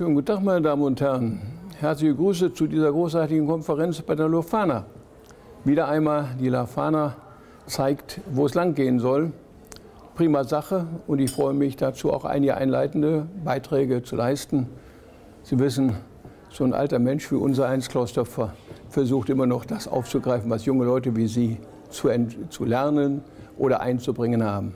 Schönen guten Tag, meine Damen und Herren. Herzliche Grüße zu dieser großartigen Konferenz bei der Lofana. Wieder einmal, die Lofana zeigt, wo es lang gehen soll. Prima Sache und ich freue mich dazu auch einige einleitende Beiträge zu leisten. Sie wissen, so ein alter Mensch wie unser eins, Klaus versucht immer noch das aufzugreifen, was junge Leute wie Sie zu, zu lernen oder einzubringen haben.